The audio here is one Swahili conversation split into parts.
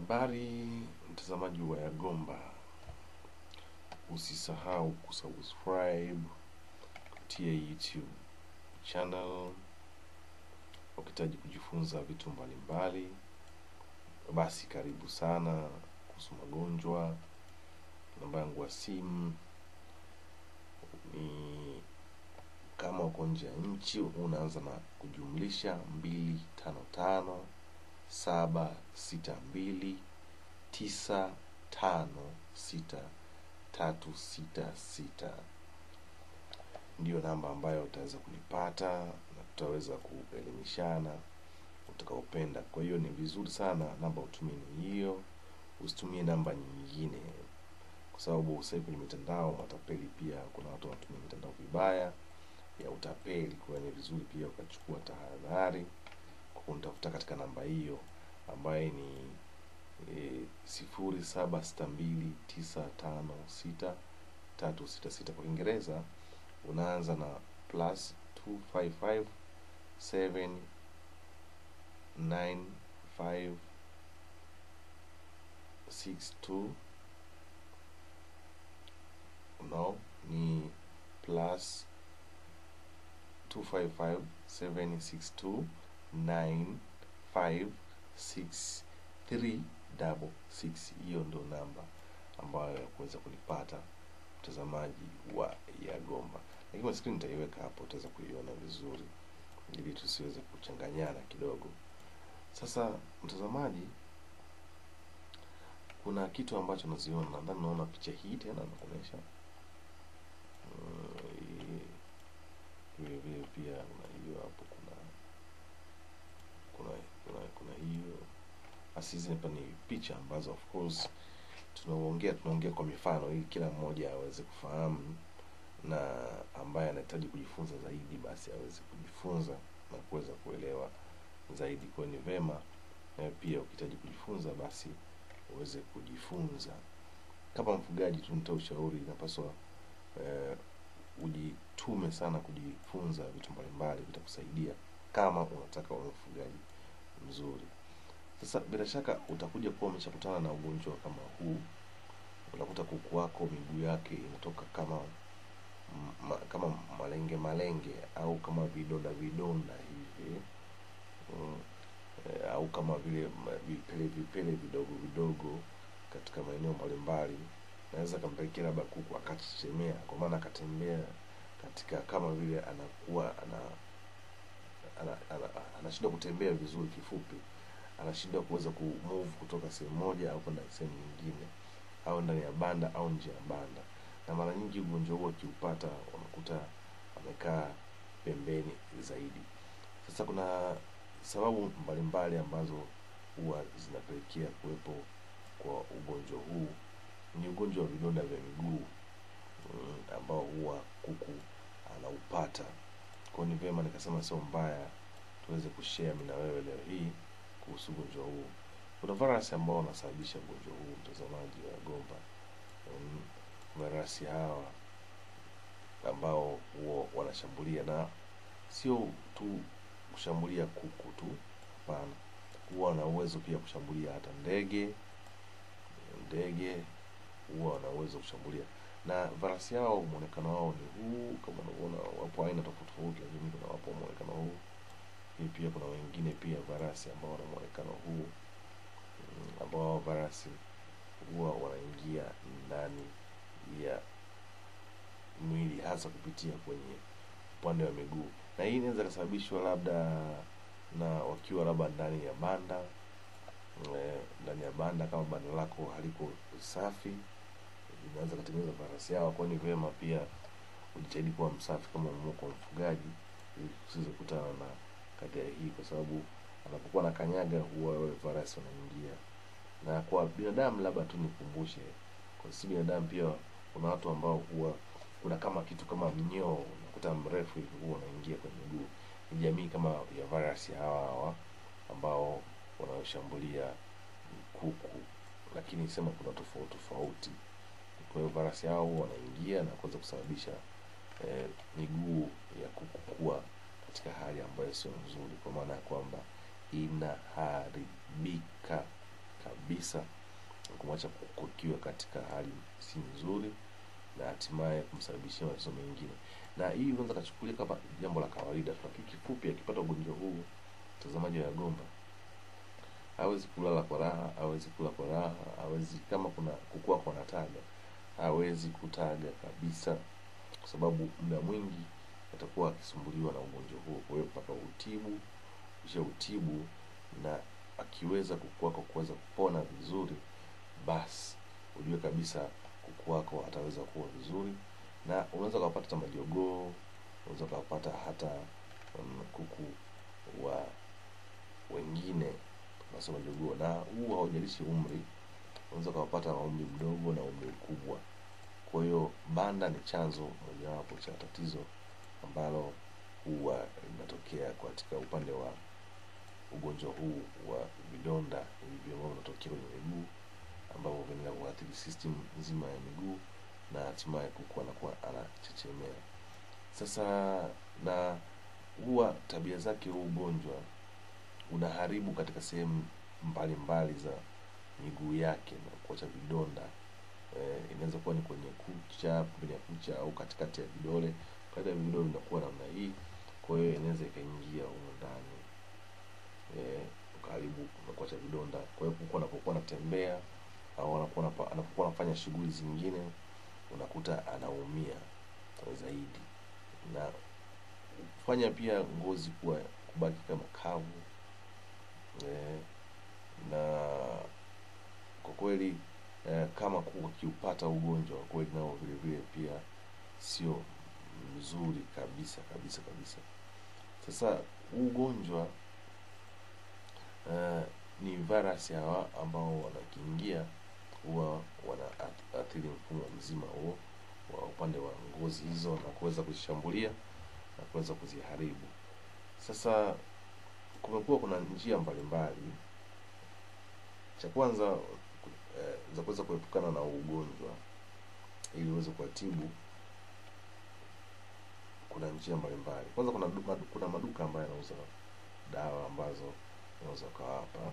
Habari mtazamaji wa Yagomba, usisahau kusubscribe kupitia YouTube channel. Ukihitaji kujifunza vitu mbalimbali, basi karibu sana. Kuhusu magonjwa, namba yangu ya simu ni kama uko nje ya nchi, unaanza na kujumlisha mbili tano tano saba sita mbili tisa tano sita tatu sita sita ndiyo namba ambayo utaweza kunipata na tutaweza kuelimishana utakaopenda. Kwa hiyo ni vizuri sana namba utumie ni hiyo, usitumie namba nyingine, kwa sababu sasa kwenye mitandao matapeli pia, kuna watu wanatumia mitandao vibaya ya utapeli. Kwa ni vizuri pia ukachukua tahadhari kwa kunitafuta katika namba hiyo ambaye ni e, sifuri saba sita mbili tisa tano sita tatu sita sita. Kwa Kiingereza unaanza na plus 255 7 9 5 6 2 no ni plus 255 762 9 5 6 3 6. Hiyo ndio namba ambayo ya kuweza kunipata mtazamaji wa Yagomba, lakini maskini nitaiweka hapo, utaweza kuiona vizuri ili tusiweze kuchanganyana kidogo. Sasa mtazamaji, kuna kitu ambacho naziona, nadhani naona picha hii tena nakuonyesha vile vile pia kuna hiyo hapo, kuna kuna kuna, kuna hiyo basi. Hizi hapa ni picha ambazo of course tunaongea tunaongea kwa mifano ili kila mmoja aweze kufahamu, na ambaye anahitaji kujifunza zaidi basi aweze kujifunza na kuweza kuelewa zaidi. Kwa ni vema na pia ukihitaji kujifunza basi uweze kujifunza. Kama mfugaji tu ushauri, inapaswa eh, ujitume sana kujifunza vitu mbalimbali vitakusaidia kama unataka uwe mfugaji mzuri. Sasa bila shaka utakuja kuwa umeshakutana na ugonjwa kama huu. Unakuta kuku wako miguu yake inatoka kama ma, kama malenge malenge au kama vidonda vidonda hivi mm, e, au kama vile vipele vipele vidogo vidogo katika maeneo mbalimbali, naweza kampelekea labda kuku akachechemea, kwa maana akatembea katika kama vile anakuwa ana anashindwa ana, ana, ana kutembea vizuri, kifupi anashindwa kuweza kumove kutoka sehemu moja au kwenda sehemu nyingine, au ndani ya banda au nje ya banda. Na mara nyingi ugonjwa huo akiupata, unakuta amekaa pembeni zaidi. Sasa kuna sababu mbalimbali ambazo huwa zinapelekea kuwepo kwa ugonjwa huu. Ni ugonjwa wa vidonda vya miguu mm, ambao huwa kuku anaupata. Kwa ni vyema nikasema sio mbaya tuweze kushare mina na wewe leo hii kuhusu ugonjwa huu. Kuna varasi ambao wanasababisha ugonjwa huu, mtazamaji wa Gomba. Um, varasi hawa ambao huo wanashambulia, na sio tu kushambulia kuku tu, hapana, huwa wana uwezo pia kushambulia hata ndege. Ndege huwa wana uwezo kushambulia, na varasi hao mwonekano wao ni huu, kama unavyoona, wapo aina tofauti tofauti, lakini kuna wapo muonekano huu hii pia kuna wengine pia varasi ambao wana mwonekano huu ambao varasi huwa wanaingia ndani ya mwili hasa kupitia kwenye upande wa miguu, na hii inaweza kusababishwa labda na wakiwa labda ndani ya banda e, ndani ya banda kama banda lako haliko safi, inaweza kutengeneza varasi yao. Kwa ni vyema pia ujitahidi kuwa msafi kama mmoko mfugaji, ili usiweze kukutana na kadhia hii kwa sababu anapokuwa na kanyaga huwa wale virus wanaingia. Na kwa binadamu, labda tu nikumbushe, kwa sisi binadamu pia kuna watu ambao huwa kuna kama kitu kama mnyoo unakuta mrefu hivi huwa unaingia kwenye miguu. Ni jamii kama ya virus hawa hawa ambao wanaoshambulia kuku, lakini sema kuna tofauti tofauti. Kwa hiyo virus hao wanaingia na kuweza kusababisha eh, miguu ya kuku kuwa katika hali ambayo sio nzuri, kwa maana ya kwamba inaharibika kabisa. kumwacha kukiwa katika hali si nzuri na hatimaye kumsababishia matatizo mengine na hii unaweza kachukulia kama jambo la kawaida lakini kifupi akipata ugonjwa huu mtazamaji wa yagomba hawezi kulala kwa raha hawezi kula kwa raha hawezi kama kuna kukua kwa nataga hawezi kutaga kabisa kwa sababu muda mwingi atakuwa akisumbuliwa na ugonjwa huo. Kwa hiyo mpaka utibu kisha utibu na akiweza kuku wako kuweza kupona vizuri basi ujue kabisa kuku wako ataweza kuwa vizuri. Na unaweza ukawapata hata majogoo unaweza ukawapata hata um, kuku wa wengine nasema jogoo na huu haujalishi umri unaweza ukawapata wa umri mdogo na umri mkubwa. Kwa hiyo banda ni chanzo mojawapo cha tatizo ambalo huwa linatokea katika upande wa ugonjwa huu wa vidonda hivyo ambavyo vinatokea kwenye miguu ambavyo vinaenda kuathiri system nzima ya miguu na hatimaye kuku anakuwa anachechemea. Sasa na huwa tabia zake huu ugonjwa unaharibu katika sehemu mbalimbali za miguu yake na kuacha vidonda. E, inaweza kuwa ni kwenye kucha pembeni ya kucha au katikati ya vidole kati ya vidole vinakuwa namna hii kwa hiyo inaweza ikaingia huko ndani. Eh, karibu na kuacha vidonda. Kwa hiyo kuku anapokuwa anatembea au anapokuwa anapokuwa anafanya shughuli zingine unakuta anaumia zaidi. Na kufanya pia ngozi kuwa kubaki kama kavu eh, na kwa kweli eh, kama kuku akiupata ugonjwa kwa kweli nao vile vile pia sio mzuri kabisa kabisa kabisa. Sasa huu ugonjwa uh, ni virus hawa ambao wanakiingia huwa wanaathiri mfumo mzima huo wa upande wa ngozi hizo na kuweza kuzishambulia na kuweza kuziharibu. Sasa kumekuwa kuna njia mbalimbali. Cha kwanza eh, za kuweza kuepukana na ugonjwa ili uweze kuwatibu kuna njia mbalimbali. Kwanza kuna duka, kuna maduka ambayo yanauza dawa ambazo unaweza ukawapa.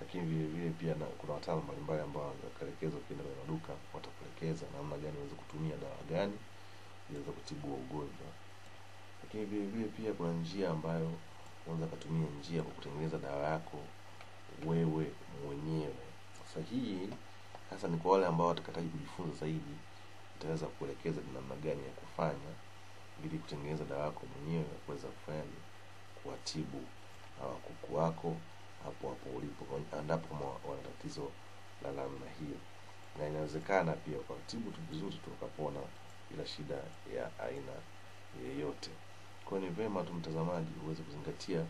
Lakini vile vile pia na, kuna wataalamu mbalimbali ambao wanakuelekeza ukienda kwenye maduka watakuelekeza namna gani uweze kutumia dawa gani ili kutibua kutibu ugonjwa. Lakini vile vile pia kuna njia ambayo unaweza kutumia njia kwa kutengeneza dawa yako wewe mwenyewe. Sasa hii hasa ni kwa wale ambao watakataji kujifunza zaidi itaweza kuelekeza ni namna gani ya kufanya ili kutengeneza dawa yako mwenyewe ya kuweza kufanya kuwatibu hawa kuku wako hapo hapo ulipo endapo kama wana tatizo la namna hiyo. Na inawezekana pia ukatibu tu vizuri tu ukapona bila shida ya aina yeyote. Kwa ni vema tu mtazamaji uweze kuzingatia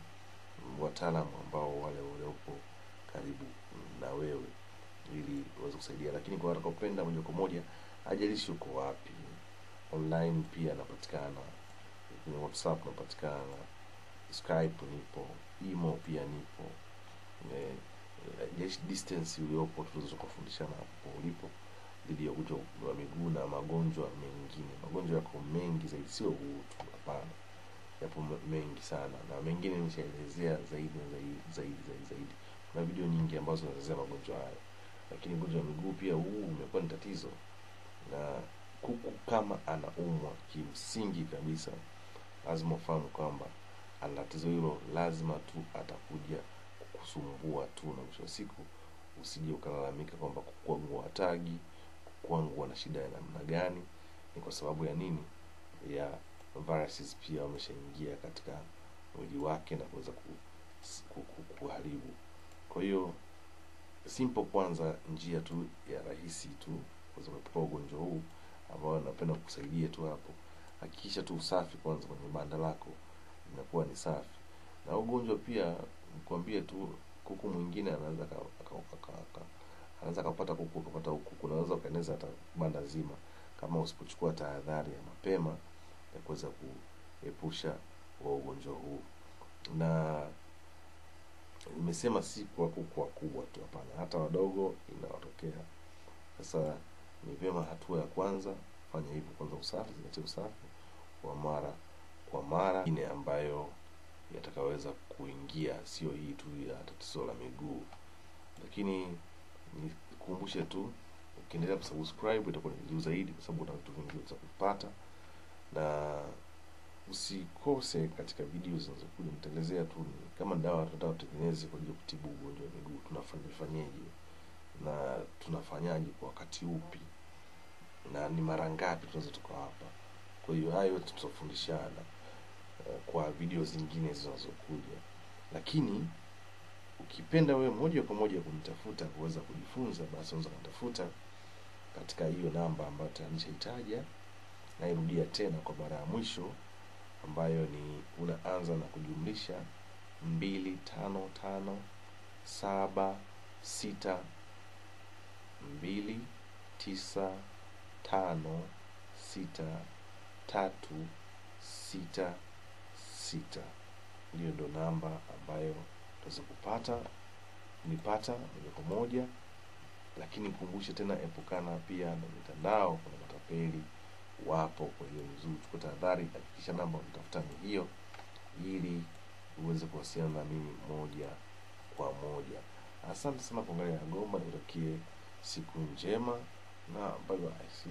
wataalamu ambao wale waliopo karibu na wewe ili uweze kusaidia. Lakini kwa watakaopenda moja kwa moja hajalishi uko wapi online pia anapatikana kwenye whatsapp napatikana skype nipo imo pia nipo. Eh, just distance uliopo tunaweza kufundishana hapo ulipo dhidi ya ugonjwa wa miguu na magonjwa mengine. Magonjwa yako mengi zaidi sio huu tu hapana. Yapo mengi sana na mengine nishaelezea zaidi na zaidi zaidi zaidi zaidi. Kuna video nyingi ambazo naelezea magonjwa hayo. Lakini ugonjwa wa miguu pia huu umekuwa ni tatizo na kuku kama anaumwa kimsingi kabisa lazima ufahamu kwamba ana tatizo hilo lazima tu atakuja kukusumbua tu na mwisho wa siku usije ukalalamika kwamba kuku wangu watagi kuku wangu wana shida ya namna gani. Ni kwa sababu ya nini? Ya viruses pia wameshaingia katika mwili wake na kuweza ku, ku, ku, kuharibu. Kwa hiyo simple kwanza njia tu ya rahisi tu kuweza kuepuka ugonjwa huu ambao napenda kukusaidia tu hapo. Hakikisha tu usafi kwanza kwenye banda lako linakuwa ni safi. Na ugonjwa pia nikwambie tu kuku mwingine anaweza anaweza akapata kuku akapata kuku unaweza ukaeneza hata banda zima kama usipochukua tahadhari ya mapema ya kuweza kuepusha wa ugonjwa huu. Na nimesema si kwa kuku wakubwa tu hapana hata wadogo inawatokea. Sasa ni vyema hatua ya kwanza fanya hivyo kwanza usafi zingatia usafi wa mara kwa mara. Ingine ambayo yatakaweza kuingia sio hii tu ya tatizo la miguu. Lakini nikukumbushe tu ukiendelea kusubscribe itakuwa ni vizuri zaidi kwa sababu una vitu vingi za kupata. Na usikose katika video zinazokuja nitaelezea tu ni kama dawa tunataka tutengeneze kwa ajili ya kutibu ugonjwa wa miguu tunafanyaje na tunafanyaje kwa wakati upi na ni mara ngapi tunaweza hapa. Kwa hiyo hayo yote tutafundishana uh, kwa video zingine zinazokuja. Lakini ukipenda wewe moja kwa moja kunitafuta kuweza kujifunza basi unaweza kunitafuta katika hiyo namba ambayo tayari nishaitaja nairudia tena kwa mara ya mwisho ambayo ni unaanza na kujumlisha mbili tano tano saba sita mbili tisa tano sita tatu sita sita. Hiyo ndo namba ambayo utaweza kupata nipata moja kwa moja. Lakini kumbushe tena epukana pia na mitandao kuna matapeli wapo. Kwa hiyo vizuri chukua tahadhari hakikisha namba unatafuta ni hiyo ili uweze kuwasiliana na mimi moja kwa moja. Asante sana kuangalia gomba nikutakie siku njema 那不管谁。